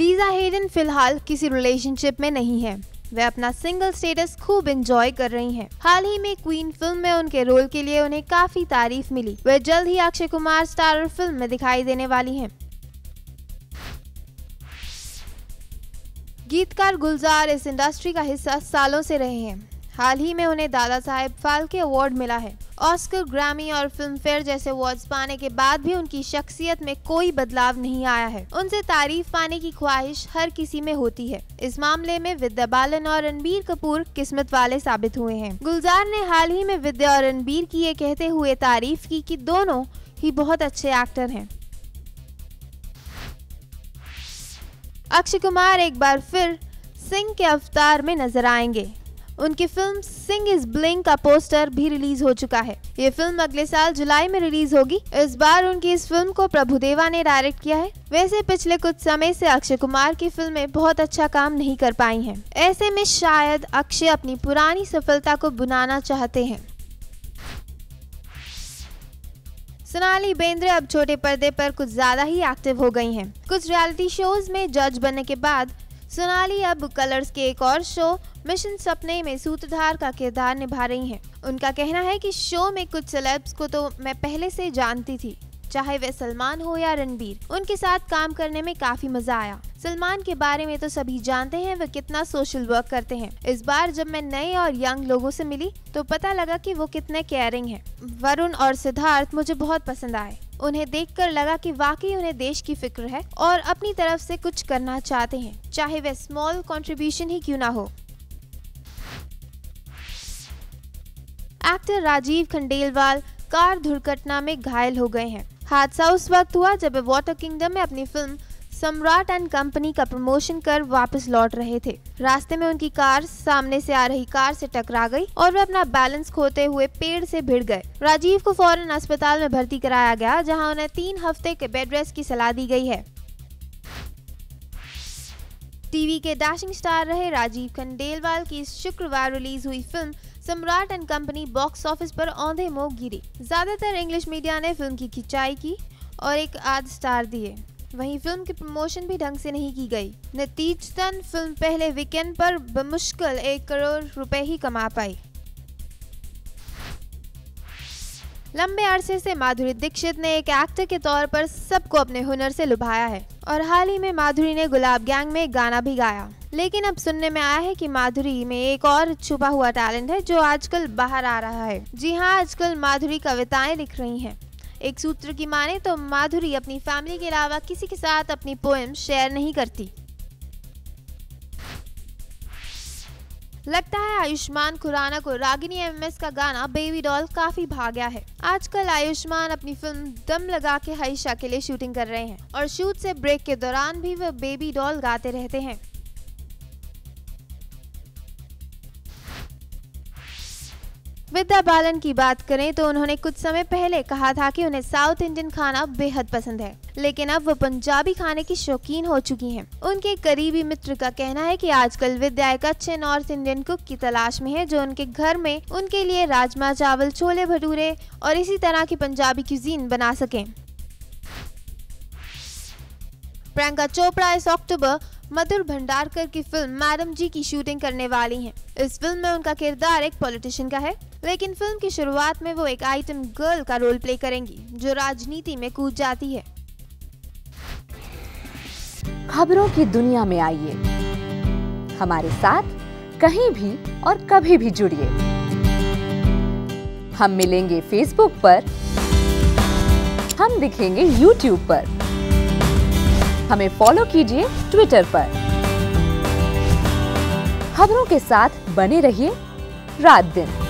Lisa Hayden फ़िलहाल किसी relationship में नहीं है वे अपना सिंगल स्टेटस खूब एंजॉय कर रही हैं। हाल ही में क्वीन फ़िल्म में उनके रोल के लिए उन्हें काफ़ी तारीफ़ मिली वे जल्द ही अक्षय कुमार स्टारर फ़िल्म में दिखाई देने वाली हैं। गीतकार गुलजार इस इंडस्ट्री का हिस्सा सालों से रहे हैं हाल ही में उन्हें दादा साहेब फाल्के अवार्ड मिला है। ऑस्कर, ग्रामी और फ़िल्म फेयर जैसे अवार्ड पाने के बाद भी उनकी शख्सियत में कोई बदलाव नहीं आया है। उनसे तारीफ़ पाने की ख्वाहिश हर किसी में होती है। इस मामले में विद्या बालन और रणबीर कपूर किस्मत वाले साबित हुए हैं। गुलजार ने हाल ही में विद्या और रणबीर की ये कहते हुए तारीफ़ की कि दोनों ही बहुत अच्छे एक्टर हैं। अक्षय कुमार एक बार फिर सिंह के अवतार में नज़र आएँगे। उनकी फ़िल्म सिंग इज़ ब्लिंग का पोस्टर भी रिलीज़ हो चुका है ये फ़िल्म अगले साल जुलाई में रिलीज़ होगी इस बार उनकी इस फ़िल्म को प्रभुदेवा ने डायरेक्ट किया है वैसे पिछले कुछ समय से अक्षय कुमार की फ़िल्में बहुत अच्छा काम नहीं कर पाई हैं। ऐसे में शायद अक्षय अपनी पुरानी सफलता को बुनाना चाहते हैं सोनाली बेंद्रे अब छोटे पर्दे पर कुछ ज़्यादा ही एक्टिव हो गई हैं। कुछ रियलिटी शोज़ में जज बनने के बाद सोनाली अब कलर्स के एक और शो, मिशन सपने में सूत्रधार का किरदार निभा रही हैं। उनका कहना है कि शो में कुछ सेलेब्स को तो मैं पहले से जानती थी, चाहे वे सलमान हो या रणबीर, उनके साथ काम करने में काफ़ी मज़ा आया सलमान के बारे में तो सभी जानते हैं वे कितना सोशल वर्क करते हैं इस बार जब मैं नए और यंग लोगों से मिली तो पता लगा कि वो कितने केयरिंग हैं। वरुण और सिद्धार्थ मुझे बहुत पसंद आए उन्हें देखकर लगा कि वाकई उन्हें देश की फ़िक्र है और अपनी तरफ़ से कुछ करना चाहते हैं, चाहे वे स्मॉल कंट्रीब्यूशन ही क्यों ना हो। एक्टर राजीव खंडेलवाल कार दुर्घटना में घायल हो गए हैं। हादसा उस वक्त हुआ जब वे वाटर किंगडम में अपनी फ़िल्म सम्राट एंड कंपनी का प्रमोशन कर वापस लौट रहे थे। रास्ते में उनकी कार सामने से आ रही कार से टकरा गई और वे अपना बैलेंस खोते हुए पेड़ से भिड़ गए। राजीव को फ़ौरन अस्पताल में भर्ती कराया गया, जहाँ उन्हें तीन हफ़्ते के बेड रेस्ट की सलाह दी गई है। टीवी के डैशिंग स्टार रहे राजीव खंडेलवाल की शुक्रवार रिलीज़ हुई फ़िल्म सम्राट एंड कंपनी बॉक्स ऑफ़िस पर औंधे मुँह गिरी। ज़्यादातर इंग्लिश मीडिया ने फ़िल्म की खिंचाई की और एक आध स्टार दिए। वहीं फ़िल्म की प्रमोशन भी ढंग से नहीं की गई। नतीजतन फ़िल्म पहले वीकेंड पर बमुश्किल एक करोड़ रुपए ही कमा पाई। लंबे अरसे से माधुरी दीक्षित ने एक एक्टर के तौर पर सबको अपने हुनर से लुभाया है और हाल ही में माधुरी ने गुलाब गैंग में गाना भी गाया। लेकिन अब सुनने में आया है कि माधुरी में एक और छुपा हुआ टैलेंट है जो आजकल बाहर आ रहा है। जी हाँ आजकल माधुरी कविताएँ लिख रही हैं। एक सूत्र की माने तो माधुरी अपनी फैमिली के अलावा किसी के साथ अपनी पोएम शेयर नहीं करती। लगता है आयुष्मान खुराना को रागिनी एमएस का गाना बेबी डॉल काफ़ी भा गया है। आजकल आयुष्मान अपनी फ़िल्म दम लगा के हईशा के लिए शूटिंग कर रहे हैं और शूट से ब्रेक के दौरान भी वह बेबी डॉल गाते रहते हैं। विद्या बालन की बात करें तो उन्होंने कुछ समय पहले कहा था कि उन्हें साउथ इंडियन खाना बेहद पसंद है, लेकिन अब वो पंजाबी खाने की शौकीन हो चुकी हैं। उनके करीबी मित्र का कहना है कि आजकल विद्या एक अच्छे नॉर्थ इंडियन कुक की तलाश में है, जो उनके घर में उनके लिए राजमा चावल, छोले भटूरे और इसी तरह की पंजाबी क्यूजीन बना सके प्रियंका चोपड़ा इस अक्टूबर मधुर भंडारकर की फ़िल्म मैडम जी की शूटिंग करने वाली हैं। इस फ़िल्म में उनका किरदार एक पॉलिटिशियन का है लेकिन फ़िल्म की शुरुआत में वो एक आइटम गर्ल का रोल प्ले करेंगी, जो राजनीति में कूद जाती है। खबरों की दुनिया में आइए। हमारे साथ कहीं भी और कभी भी जुड़िए। हम मिलेंगे फेसबुक पर। हम दिखेंगे यूट्यूब पर। हमें फॉलो कीजिए ट्विटर पर। खबरों के साथ बने रहिए रात दिन।